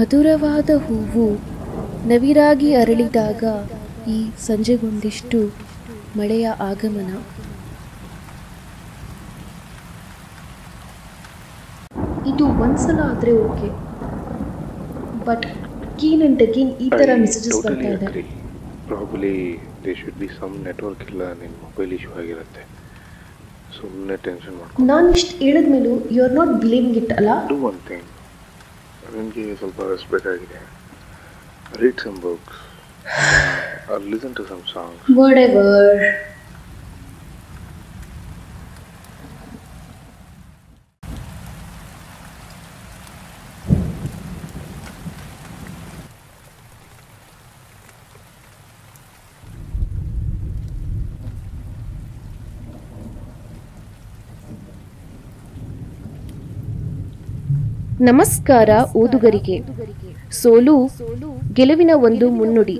ಮಧುರವಾದ ಹೂವು ನವಿರಾಗಿ ಅರಳಿದಾಗ ಈ ಸಂಜೆಗೊಂದಿಷ್ಟು ಮಳೆಯ ಆಗಮನ. ಇದು ಒಂದ್ಸಲ ಆದರೆ okay. But again and again ಈ ಥರ ಮೆಸೇಜಸ್ ಬರ್ತಾ ಇದೆ. Probably they should be some network ಇಲ್ಲ ನಿಮ್ಮ ಮೊಬೈಲ್ ಇಶ್ಯೂ ಆಗಿರುತ್ತೆ. ಸುಮ್ಮನೆ ಟೆನ್ಷನ್ ಮಾಡ್ಕೊಂಡು ನಾನು ಇಷ್ಟು ಹೇಳಿದ್ಮೇಲೂ you are not believing it ಅಲ್ಲ? ಡೂ ಒನ್ ಥಿಂಗ್ ನಿನಗೆ ಸ್ವಲ್ಪ ರೆಸ್ಟ್ ಬೇಕಾಗಿದೆ read some books or listen to some songs whatever ನಮಸ್ಕಾರ ಓದುಗರಿಗೆ. ಸೋಲು ಗೆಲುವಿನ ಒಂದು ಮುನ್ನುಡಿ.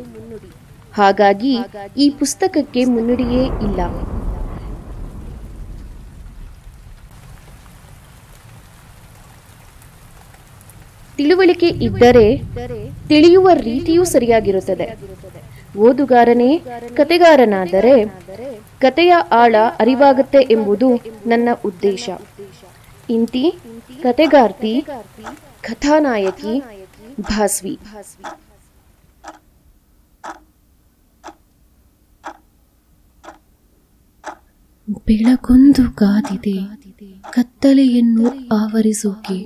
ಹಾಗಾಗಿ ಈ ಪುಸ್ತಕಕ್ಕೆ ಮುನ್ನುಡಿಯೇ ಇಲ್ಲ. ತಿಳುವಳಿಕೆ ಇದ್ದರೆ ತಿಳಿಯುವ ರೀತಿಯೂ ಸರಿಯಾಗಿರುತ್ತದೆ. ಓದುಗಾರನೇ, ಕತೆಗಾರನಾದರೆ ಕತೆಯ ಆಳ ಅರಿವಾಗುತ್ತೆ ಎಂಬುದು ನನ್ನ ಉದ್ದೇಶ. ಇಂತಿ ಕತೆಗಾರ್ತಿ ಕಥಾನಾಯಕಿ ಭಾಸ್ವಿ. ಬೆಳಗೊಂದು ಕಾದಿದೆ ಕತ್ತಲೆಯನ್ನು ಆವರಿಸೋಕೆ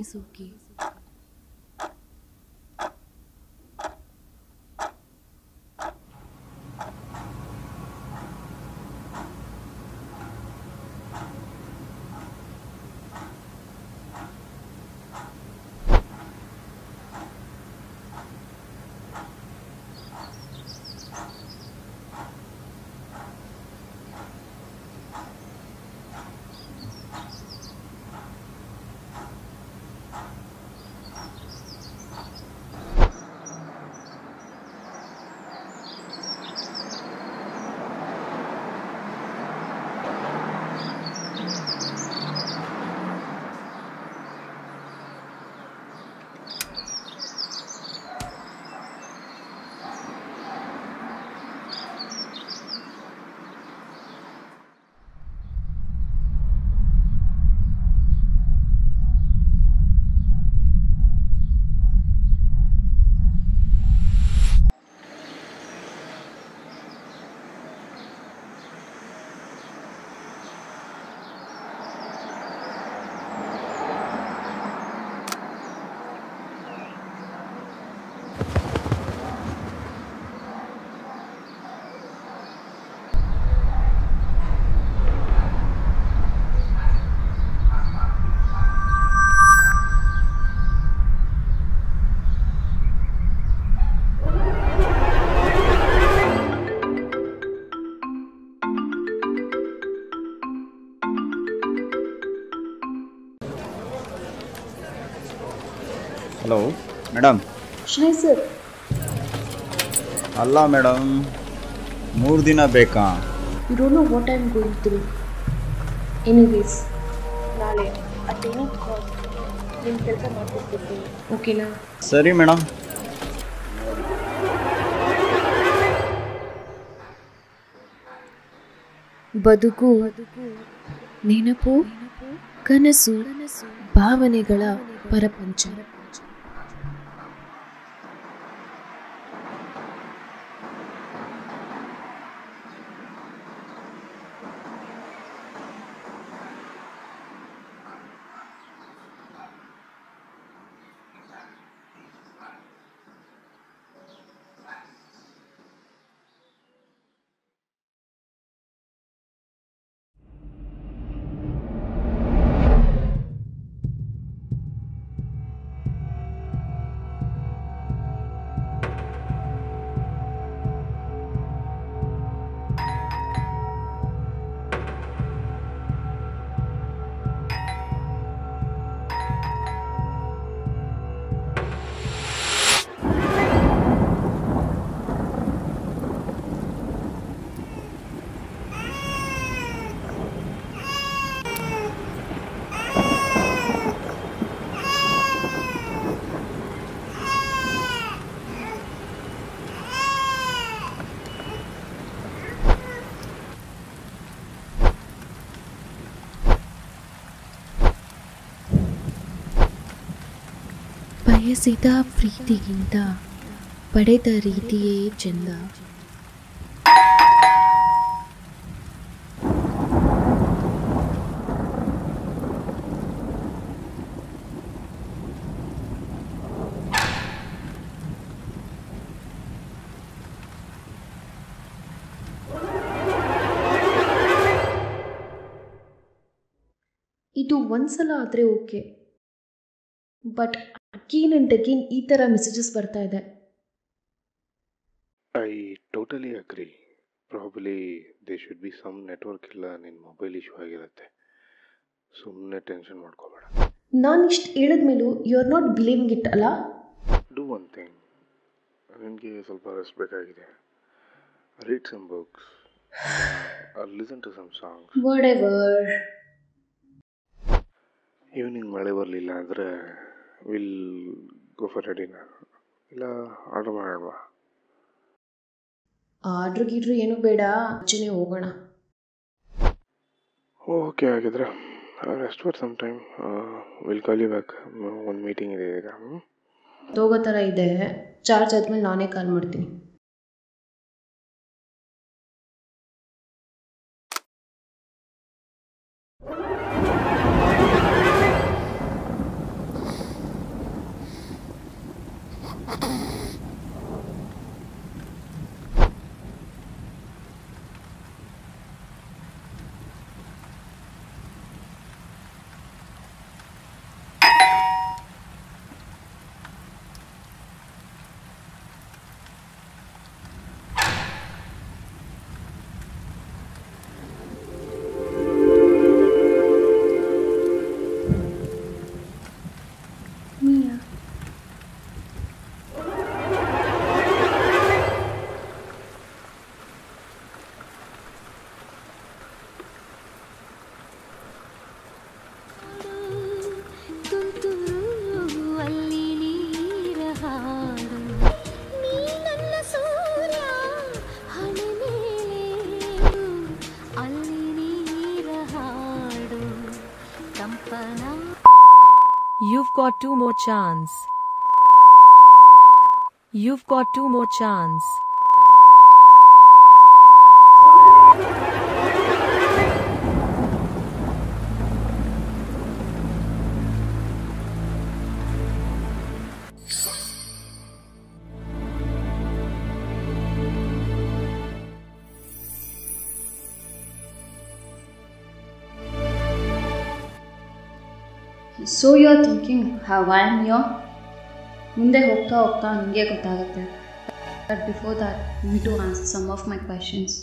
ಮೇಡಮ್. ಸರ್. ಅಲ್ಲ ಮೇಡಮ್ ಮೂರು ದಿನ ಬೇಕಾ? You don't know what I am going through anyways ನಾಳೆ ಅಟ್ ಕಾಲ್ ನಿಮ್ಮ ಕೆಲಸ ಮಾಡ್ಕೊಡ್ತೀನಿ. ಓಕೆನಾ? ಸರಿ ಮೇಡಮ್. ಬದುಕು ಬದುಕು ನೆನಪು ಕನಸು ಭಾವನೆಗಳ ಪರಪಂಚ. ಬಯಸಿದ ಪ್ರೀತಿಗಿಂತ ಪಡೆದ ರೀತಿಯೇ ಚೆಂದ. ಇದು ಒಂದ್ಸಲ ಆದ್ರೆ ಓಕೆ. ಬಟ್ ಆ್ಯಂಡ್ ಅಗೇನ್ ಈ ಥರ ಮೆಸೇಜಸ್ ಬರ್ತಾ ಇದೆ. I totally agree probably they should be some network ಇಲ್ಲ ನಿನ್ನ ಮೊಬೈಲ್ ಇಶ್ಯೂ ಆಗಿರುತ್ತೆ. ಸುಮ್ಮನೆ ಟೆನ್ಷನ್ ಮಾಡ್ಕೋಬೇಡ. ನಾನು ಇಷ್ಟು ಹೇಳಿದ್ಮೇಲೂ you are not believing it ಅಲ್ಲ? ಡೂ ಒನ್ ಥಿಂಗ್ ನಿನಗೆ ಸ್ವಲ್ಪ ರೆಸ್ಟ್ ಬೇಕಾಗಿದೆ. Read some books listen to some songs whatever evening ಮಳೆ ಬರಲಿಲ್ಲ ಅಂದರೆ ವಿಲ್ ಗೋ ಫಾರ್ ಡಿನ್ನರ್ ಇಲ್ಲ ಆರ್ಡರ್ ಮಾಡೋಣ ಆರ್ಡ್ರ್ ಗೀಡ್ರು ಏನೂ ಬೇಡ ಆಚೆನೇ ಹೋಗೋಣ. ಓಕೆ ಹಾಗಿದ್ರೆ rest for some time will call you back ಒಂದು ಮೀಟಿಂಗ್ ಇದೆ ಈಗ? ಹೋಗೋ ಥರ ಇದೆ. ಚಾರ್ಜ್ ಆದಮೇಲೆ ನಾನೇ ಕಾಲ್ ಮಾಡ್ತೀನಿ. Got two more chance. You've got two more chance. So you are thinking have I am yo ಮುಂದೆ ಹೋಗ್ತಾ ಹೋಗ್ತಾ ನಿಮಗೆ ಗೊತ್ತಾಗುತ್ತೆ. But before that me to answer some of my questions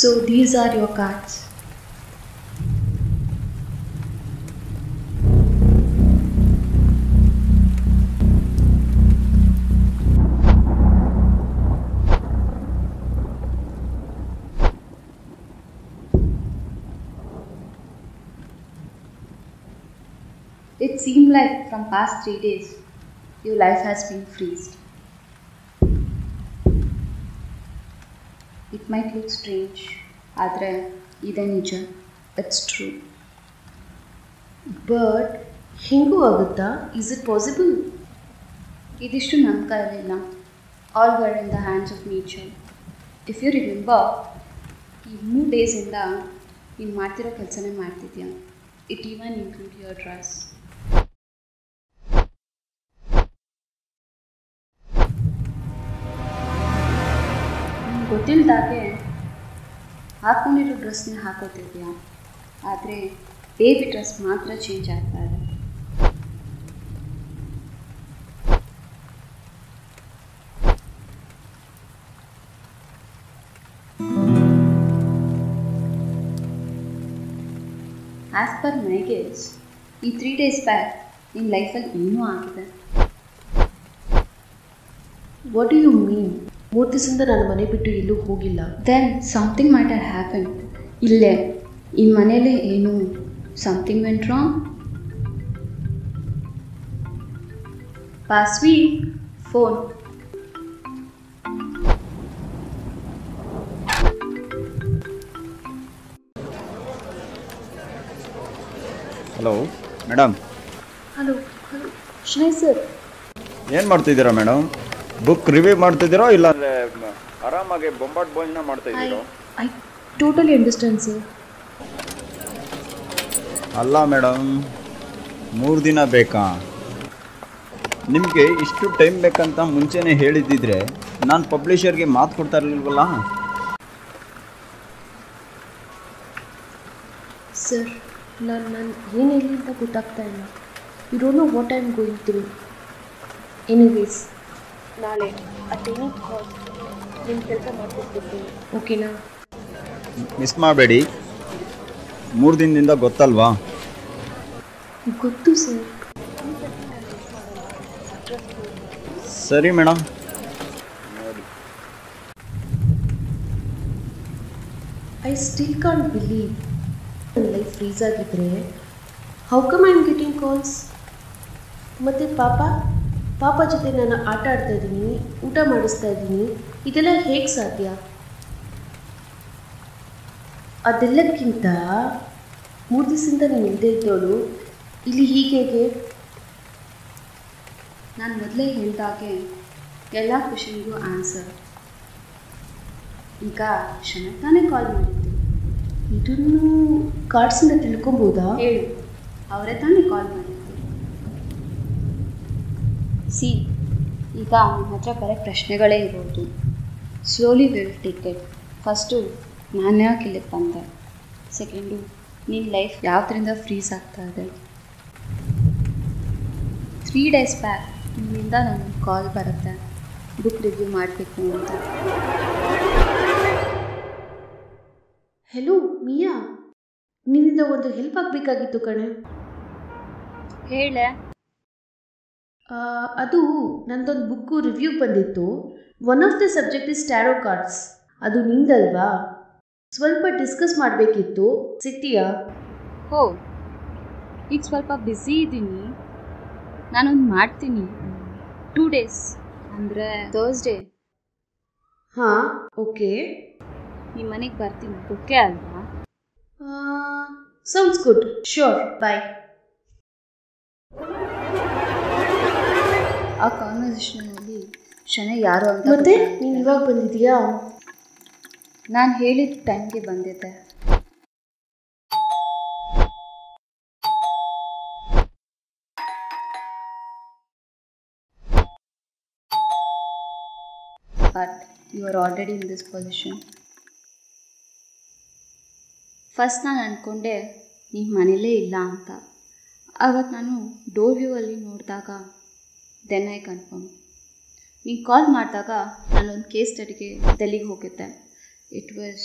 So these are your cards. It seemed like from past three days, your life has been freezed. It might look strange ಆದರೆ ಇದೆ ನಿಜ. It's true but ಹಿಂಗೂ ಆಗುತ್ತಾ? Is it possible ಇದಿಷ್ಟು ನನ್ನ ಕೈಲಿಲ್ಲ all were in the hands of nature if you remember ಈ ಮೂರು ಡೇಸಿಂದ ನೀನು ಮಾಡ್ತಿರೋ ಕೆಲಸನೇ ಮಾಡ್ತಿದ್ಯಾ? It even include your dress ಗೊತ್ತಿಲ್ಲದಾಗೆ ಹಾಕ್ಕೊಂಡಿರೋ ಡ್ರೆಸ್ನೇ ಹಾಕೋತಿದ್ಯಾ? ಆದರೆ ಬೇಬಿ ಡ್ರೆಸ್ ಮಾತ್ರ ಚೇಂಜ್ ಆಗ್ತಾ ಇದೆ. ಆ್ಯಸ್ ಪರ್ ಮೈ ಗೆಸ್ ಈ ತ್ರೀ ಡೇಸ್ ಬ್ಯಾಕ್ ನಿನ್ನ ಲೈಫಲ್ಲಿ ಏನೂ ಆಗಿದೆ. ವಾಟ್ ಡು ಯು ಮೀನ್ ಮೂರು ದಿವಸದಿಂದ ನಾನು ಮನೆ ಬಿಟ್ಟು ಎಲ್ಲೂ ಹೋಗಿಲ್ಲ. Then something might are happen ಇಲ್ಲೇ ಈ ಮನೇಲಿ ಏನು something went wrong Bhasvi phone. Hello madam hello hello ಶನೈ sir ಏನು ಮಾಡ್ತಿದ್ದೀರಾ ಮೇಡಮ್ ಬುಕ್ ರಿವ್ಯೂ ಮಾಡ್ತಿದ್ದೀರೋ ಇಲ್ಲ ಆರಾಮಾಗಿ ಬೊಂಬಾಟ್ ಭೋಜನ ಮಾಡ್ತಾ ಇದ್ದೀರೋ? ಐ ಟೋಟಲಿ ಅಂಡರ್ಸ್ಟ್ಯಾಂಡ್ ಸರ್ ಅಲ್ಲ ಮೇಡಮ್ ಮೂರು ದಿನ ಬೇಕಾ? ನಿಮಗೆ ಇಷ್ಟು ಟೈಮ್ ಬೇಕಂತ ಮುಂಚೆನೇ ಹೇಳಿದ್ದಿದ್ರೆ ನಾನು ಪಬ್ಲಿಷರ್ಗೆ ಮಾತು ಕೊಡ್ತಾ ಇರಲಿಲ್ವಲ್ಲ? ಸರ್ ನಾನು ನಾನು ಏನು ಹೇಳಿ ಅಂತ ಗೊತ್ತಾಗ್ತಾ ಇಲ್ಲ. You don't know what I am going through anyways ನಾಳೆ ಅಟ್ ಕಾಲ್ ನಿಮ್ಮ ಕೆಲಸ ಮಾಡ್ಕೊಡ್ತೀನಿ. ಓಕೆನಾ? ಮಿಸ್ ಮಾಡಬೇಡಿ. ಮೂರು ದಿನದಿಂದ ಗೊತ್ತಲ್ವಾ? ಗೊತ್ತು ಸರ್. ಸರಿ madam I still can't believe like life freeze ಆಗಿದ್ರೆ how come I am getting calls ಮತ್ತೆ ಪಾಪ? ಪಾಪ ಜೊತೆ ನಾನು ಆಟ ಆಡ್ತಾ ಇದ್ದೀನಿ, ಊಟ ಮಾಡಿಸ್ತಾ ಇದ್ದೀನಿ, ಇದೆಲ್ಲ ಹೇಗೆ ಸಾಧ್ಯ? ಅದೆಲ್ಲಕ್ಕಿಂತ ಮೂರು ದಿವಸದಿಂದ ನೀನು ಇಲ್ಲದೆ ಇದ್ದವಳು ಇಲ್ಲಿ ಹೀಗೆ ನಾನು ಮೊದಲೇ ಹೇಳಿದಾಗೆ ಎಲ್ಲ ಕ್ವಶನ್ಗೂ ಆನ್ಸರ್. ಈಗ ಕ್ಷಣಕ್ಕೆ ತಾನೇ ಕಾಲ್ ಮಾಡಿದ್ದು. ಇದನ್ನು ಕಾರ್ಡ್ಸಿಂದ ತಿಳ್ಕೊಬೋದಾ? ಹೇಳು. ಅವರೇ ತಾನೇ ಕಾಲ್ ಮಾಡಿದ್ದು ಸಿ. ಈಗ ನಿಮ್ಮ ಹತ್ರ ಬರೋ ಪ್ರಶ್ನೆಗಳೇ ಇರೋದು. Slowly will take it first ನಾನು ಯಾಕೆ ಇಲ್ಲಿಗೆ ಬಂದೆ. ಸೆಕೆಂಡು ನಿನ್ನ ಲೈಫ್ ಯಾವುದರಿಂದ ಫ್ರೀಸ್ ಆಗ್ತಾ ಇದೆ? ತ್ರೀ ಡೇಸ್ ಬ್ಯಾಕ್ ನಿಮ್ಮಿಂದ ನನಗೆ ಕಾಲ್ ಬರುತ್ತೆ. ಬುಕ್ ರಿವ್ಯೂ ಮಾಡಬೇಕು ಅಂತ. Hello Mia? ನಿನ್ನಿಂದ ಒಂದು ಹೆಲ್ಪ್ ಆಗಬೇಕಾಗಿತ್ತು ಕಣೆ. ಹೇಳೆ. ಅದು ನಂದೊಂದು ಬುಕ್ಕು ರಿವ್ಯೂ ಬಂದಿತ್ತು. One of the subject is tarot cards ಅದು ನಿಂದಲ್ವಾ? ಸ್ವಲ್ಪ ಡಿಸ್ಕಸ್ ಮಾಡಬೇಕಿತ್ತು. ಸಿಗ್ತೀಯಾ ಹೋ ಈಗ ಸ್ವಲ್ಪ ಬ್ಯುಸಿ ಇದ್ದೀನಿ ನಾನೊಂದು ಮಾಡ್ತೀನಿ. ಟೂ ಡೇಸ್ ಅಂದರೆ ಥರ್ಸ್ಡೇ ಹಾಂ ಓಕೆ. ನಿಮ್ಮ ಮನೆಗೆ ಬರ್ತೀನಿ. ಓಕೆ ಅಲ್ವಾ? ಸೌಂಡ್ಸ್ ಗುಡ್ ಶ್ಯೂರ್ ಬಾಯ್ ಆ ಕಾನ್ವರ್ಸೇಷನಲ್ಲಿ ಶನೆ ಯಾರು ಅಂತ ಮತ್ತೆ ನೀನು ಇವಾಗ ಬಂದಿದ್ಯಾ ನಾನು ಹೇಳಿದ ಟೈಮ್ಗೆ ಬಂದಿದ್ದೆ. But you are already in this position first ನಾನು ಅಂದ್ಕೊಂಡೆ ನೀವು ಮನೇಲೇ ಇಲ್ಲ ಅಂತ. ಆವತ್ತು ನಾನು ಡೋರ್ ವ್ಯೂ ಅಲ್ಲಿ ನೋಡಿದಾಗ ದೆನ್ ಐ ಕನ್ಫರ್ಮ್ ನೀನು ಕಾಲ್ ಮಾಡಿದಾಗ ನಾನೊಂದು ಕೇಸ್ ಸ್ಟಡಿಗೆ ಡೆಲ್ಲಿಗೆ ಹೋಗಿದ್ದೆ. It was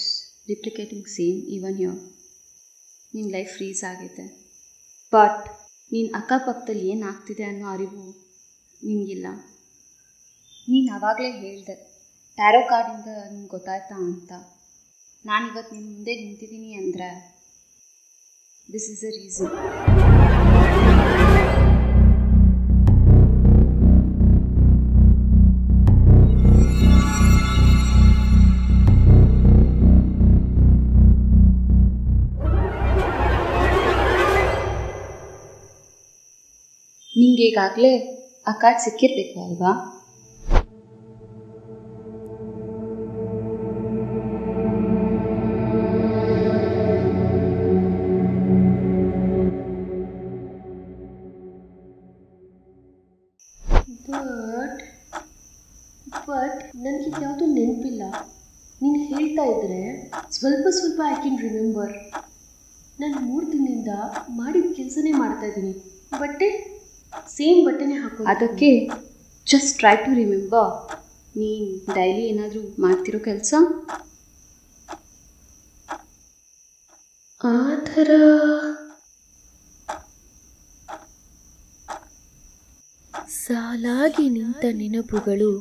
replicating same even your ನಿನ್ನ ಲೈಫ್ ಫ್ರೀಸ್ ಆಗಿದೆ ಬಟ್ ನೀನು ಅಕ್ಕಪಕ್ಕದಲ್ಲಿ ಏನಾಗ್ತಿದೆ ಅನ್ನೋ ಅರಿವು ನಿನಗಿಲ್ಲ. ನೀನು ಆವಾಗಲೇ ಹೇಳಿದೆ ಟ್ಯಾರೋ ಕಾರ್ಡಿಂದ ನಿಮ್ಗೆ ಗೊತ್ತಾಯ್ತಾ ಅಂತ. ನಾನಿವತ್ತು ನಿಮ್ಮ ಮುಂದೆ ನಿಂತಿದ್ದೀನಿ ಅಂದರೆ ದಿಸ್ ಇಸ್ ಅ ರೀಸನ್ ನಿಂಗೆ ಈಗಾಗಲೇ ಆ ಕಾರ್ಡ್ ಸಿಕ್ಕಿರ್ಬೇಕು ಅಲ್ವಾ? ಬಟ್ ಬಟ್ ನೆನಪಿಲ್ಲ. ನೀನು ಹೇಳ್ತಾ ಇದ್ರೆ ಸ್ವಲ್ಪ ಸ್ವಲ್ಪ ಐ ಕ್ಯಾನ್ ರಿಮೆಂಬರ್ ನಾನು ಮೂರು ದಿನದಿಂದ ಮಾಡಿದ ಕೆಲಸನೇ ಮಾಡ್ತಾ ಇದ್ದೀನಿ. ಬಟ್ಟೆ? ಸೇಮ್ ಬಟ್ಟೆನೇ ಹಾಕೋ ಅದಕ್ಕೆ ಜಸ್ಟ್ ಟ್ರೈ ಟು ರಿಮೆಂಬರ್ ನೀನು ಡೈಲಿ ಏನಾದರೂ ಮಾಡ್ತಿರೋ ಕೆಲಸ? ಆ ಥರ ಸಾಲಾಗಿ ನಿಂತ ನೆನಪುಗಳು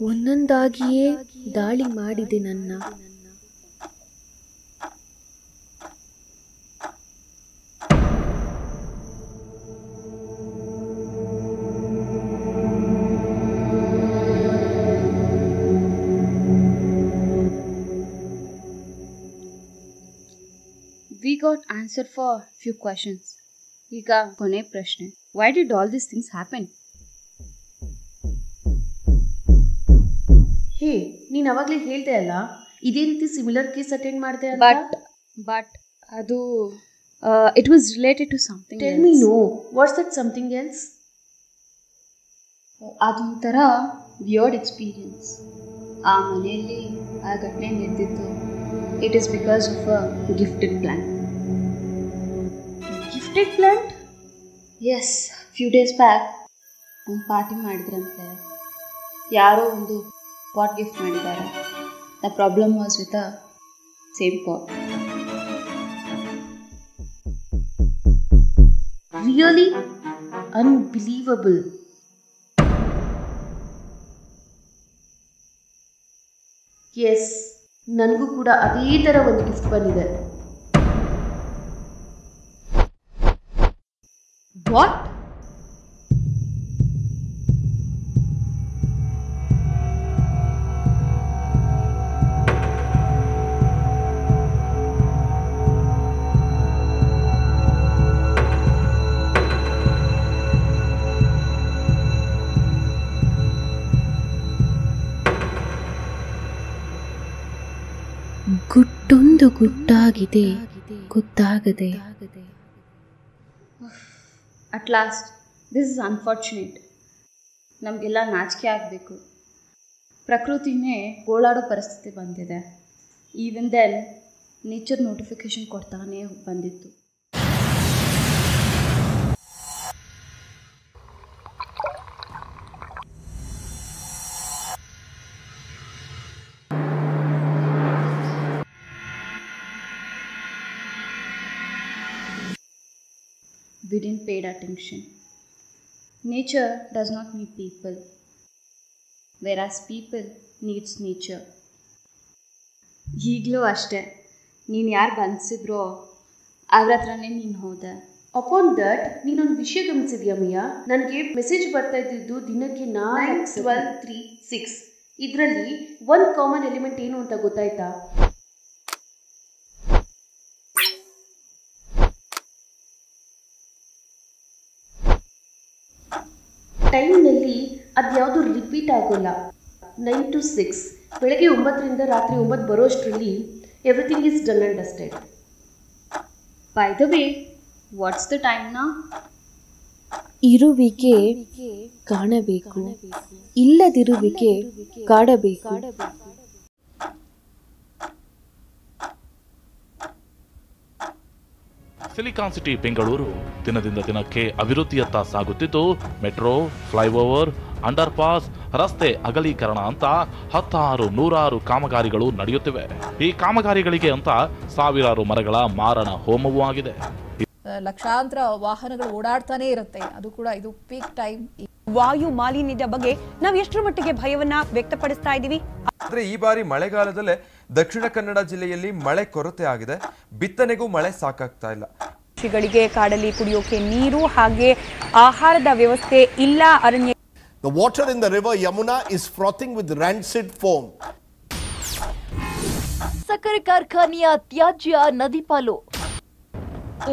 ಒಂದೊಂದಾಗಿಯೇ ದಾಳಿ ಮಾಡಿದೆ ನನ್ನ. We answer for few questions ಈಗ ಕೊನೆ ಪ್ರಶ್ನೆ why did all this things happen ಹೇ ನೀನು ಅವಾಗಲೇ ಹೇಳ್ದೆ ಅಲ್ಲ ಇದೇ ರೀತಿ ಸಿಮಿಲರ್ ಕೇಸ್ ಅಟೆಂಡ್ ಮಾಡಿದೆ ಬಟ್ ಬಟ್ ಅದು it was related to something tell me no what's that something else ಅದೊಂಥರ ವಿಯರ್ಡ್ ಎಕ್ಸ್ಪೀರಿಯನ್ಸ್ ಆ ಮನೆಯಲ್ಲಿ ಆ ಘಟನೆ ನಡೆದಿತ್ತು. It is because of a gifted plan gifted plant as few days back ಒಂದು party ಮಾಡಿದ್ರಂತೆ. ಯಾರೋ ಒಂದು ಪಾಟ್ ಗಿಫ್ಟ್ ಮಾಡಿದ್ದಾರೆ. The problem was with a same pot really unbelievable yes ನನಗೂ ಕೂಡ ಅದೇ ಥರ ಒಂದು ಗಿಫ್ಟ್ ಬಂದಿದೆ. ವಾಟ್ ಗುಟ್ಟೊಂದು ಗುಟ್ಟಾಗಿದೆ ಗೊತ್ತಾಗದೆ at last this is unfortunate ನಮಗೆಲ್ಲ ನಾಚಿಕೆ ಆಗಬೇಕು. ಪ್ರಕೃತಿನೇ ಗೋಳಾಡೋ ಪರಿಸ್ಥಿತಿ ಬಂದಿದೆ. ಈವನ್ ದೆನ್ ನೇಚರ್ ನೋಟಿಫಿಕೇಷನ್ ಕೊಡ್ತಾನೆ ಬಂದಿತ್ತು. Didn't paid attention. Nature does not need people, whereas people needs nature. ಈಗಲೂ ಅಷ್ಟೇ. ನೀನು ಯಾರು ಬಂದಿಸಿದ್ರೋ ಅವ್ರ ಹತ್ರನೇ ನೀನು ಹೋದೆ. ಅಪಾನ್ ದಟ್ ನೀನೊಂದು ವಿಷಯ ಗಮನಿಸಿದ್ಯಾ ಮಿಯಾ? ನನಗೆ ಮೆಸೇಜ್ ಬರ್ತಾ ಇದ್ದಿದ್ದು ದಿನಕ್ಕೆ ನೈನ್ ಟ್ವೆಲ್ ತ್ರೀ ಸಿಕ್ಸ್ ಇದರಲ್ಲಿ ಒಂದು ಕಾಮನ್ ಎಲಿಮೆಂಟ್ ಏನು ಅಂತ ಗೊತ್ತಾಯ್ತಾ? ಟೈಮ್ನಲ್ಲಿ ಅದ್ಯಾವುದು ರಿಪೀಟ್ ಆಗೋಲ್ಲ. ನೈನ್ ಟು ಸಿಕ್ಸ್ ಬೆಳಗ್ಗೆ ಒಂಬತ್ತರಿಂದ ರಾತ್ರಿ ಒಂಬತ್ತು ಬರೋಷ್ಟರಲ್ಲಿ everything is done and dusted by the way what's the time ನಾ ಇರುವಿಕೆ ಕಾಣಬೇಕು. ಇಲ್ಲದಿರುವಿಕೆ ಕಾಡಬೇಕು. Silicon city Bengaluru. ದಿನದಿಂದ ದಿನಕ್ಕೆ ಅಭಿವೃದ್ಧಿಯತ್ತ ಸಾಗುತ್ತಿದ್ದು ಮೆಟ್ರೋ ಫ್ಲೈಓವರ್ ಅಂಡರ್ ಪಾಸ್ ರಸ್ತೆ ಅಗಲೀಕರಣ ಅಂತ ಹತ್ತಾರು ನೂರಾರು ಕಾಮಗಾರಿಗಳು ನಡೆಯುತ್ತಿವೆ. ಈ ಕಾಮಗಾರಿಗಳಿಗೆ ಅಂತ ಸಾವಿರಾರು ಮರಗಳ ಮಾರಣ ಹೋಮವೂ ಆಗಿದೆ. ಲಕ್ಷಾಂತರ ವಾಹನಗಳು ಓಡಾಡ್ತಾನೆ ಇರುತ್ತೆ. ಅದು ಕೂಡ ಇದು ಪೀಕ್ ಟೈಮ್ ವಾಯು ಮಾಲಿನ್ಯದ ಬಗ್ಗೆ ನಾವು ಎಷ್ಟರ ಮಟ್ಟಿಗೆ ಭಯವನ್ನ ವ್ಯಕ್ತಪಡಿಸ್ತಾ ಇದ್ದೀವಿ ಆದ್ರೆ ಈ ಬಾರಿ ಮಳೆಗಾಲದಲ್ಲೇ ದಕ್ಷಿಣ ಕನ್ನಡ ಜಿಲ್ಲೆಯಲ್ಲಿ ಮಳೆ ಕೊರತೆ ಆಗಿದೆ. ಬಿತ್ತನೆಗೂ ಮಳೆ ಸಾಕಾಗ್ತಾ ಇಲ್ಲ. ಪಕ್ಷಿಗಳಿಗೆ ಕಾಡಲ್ಲಿ ಕುಡಿಯೋಕೆ ನೀರು ಹಾಗೆ ಆಹಾರದ ವ್ಯವಸ್ಥೆ ಇಲ್ಲ. ಅರಣ್ಯ The water in the river Yamuna is frothing with rancid foam. ಸಕ್ಕರೆ ಕಾರ್ಖಾನೆಯ ತ್ಯಾಜ್ಯ ನದಿಪಾಲು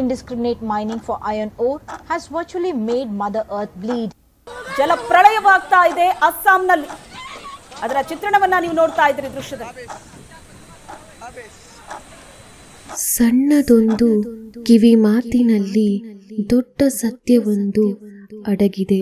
indiscriminate Indiscriminate mining for iron ore has virtually made Mother Earth bleed. ಜಲ ಪ್ರಳಯವಾಗ್ತಾ ಇದೆ ಅಸ್ಸಾಂನಲ್ಲಿ. ಅದರ ಚಿತ್ರಣವನ್ನ ನೀವು ನೋಡ್ತಾ ಇದ್ದೀರಿ ದೃಶ್ಯದಲ್ಲಿ. ಸಣ್ಣದೊಂದು ಕಿವಿ ಮಾತಿನಲ್ಲಿ ದೊಡ್ಡ ಸತ್ಯವೊಂದು ಅಡಗಿದೆ.